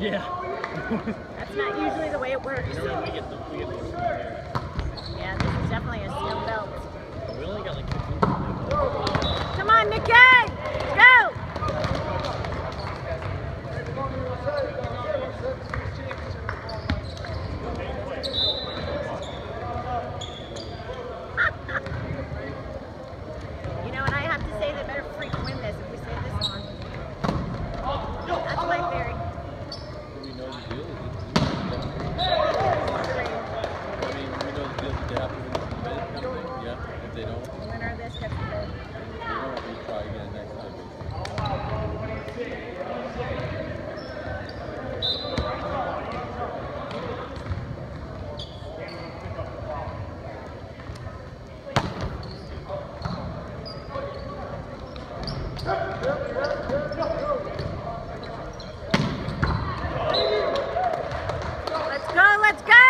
Yeah. That's not usually the way it works. So. Yeah, this is definitely a skill. Let's go, let's go!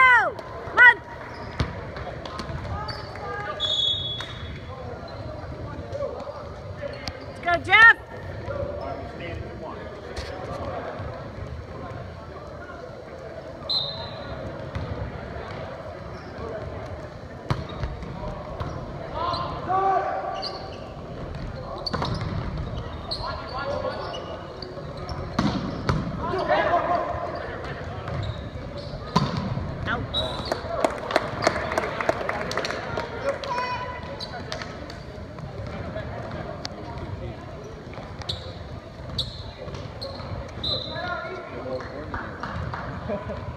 Ha ha ha.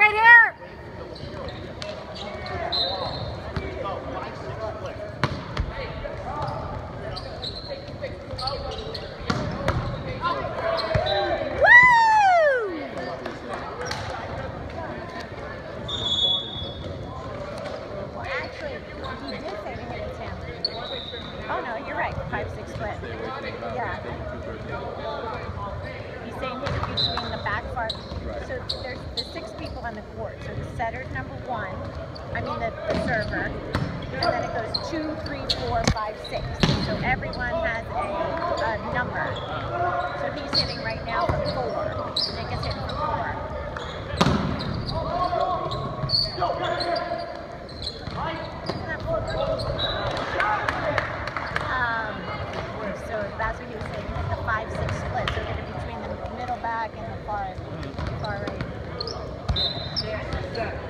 right here. on the court. So the setter's number one, I mean the, the server, and then it goes two, three, four, five, six. So everyone has a, a number. So he's hitting right now for four. Nick is hitting for four. Um, so that's what he was saying, five-six split. So they're going to be between the middle back and the far, far right. Nick?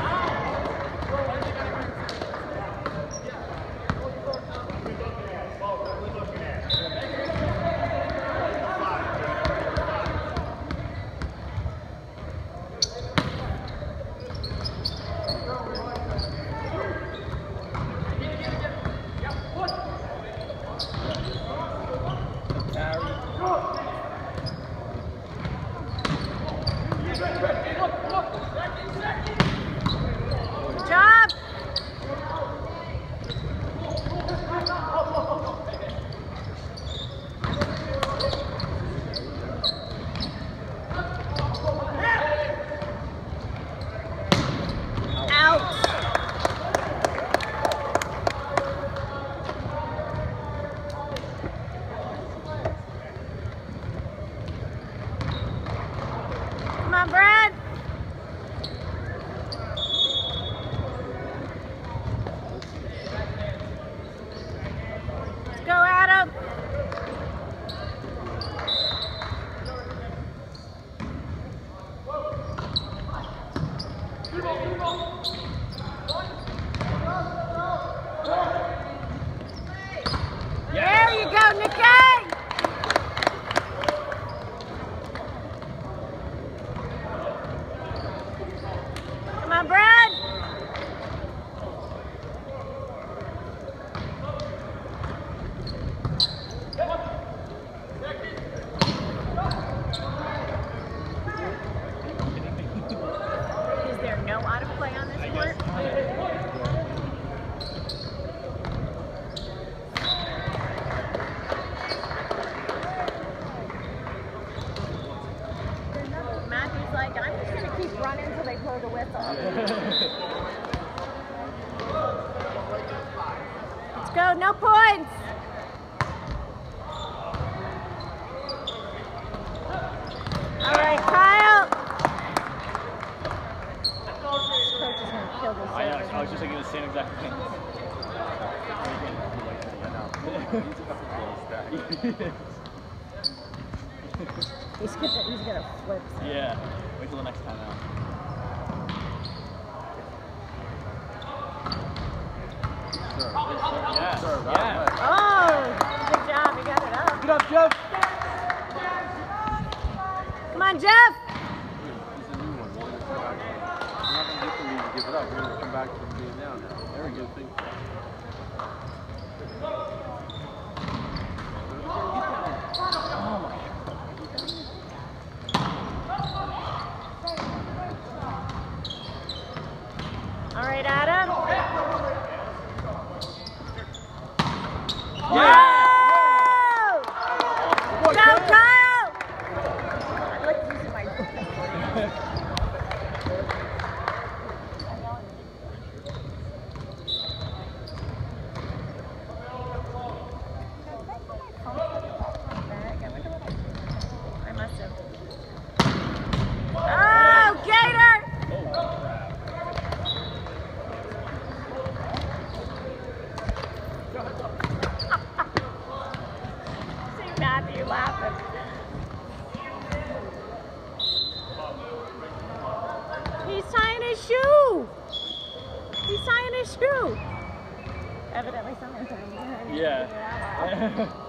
was just thinking the same exact thing. He's gonna, he's gonna flip. yeah. Wait till the next time out. Yes. Yeah. Oh, good job. You got it up. Get up, Jeff! Come on, Jeff. He's a new one. We're not gonna get the lead to give it up. We're gonna come back from being down now. Very good thing. All right, Adam. Yeah. Whoa! Go, Kyle! Tying. Evidently someone's trying to. Yeah.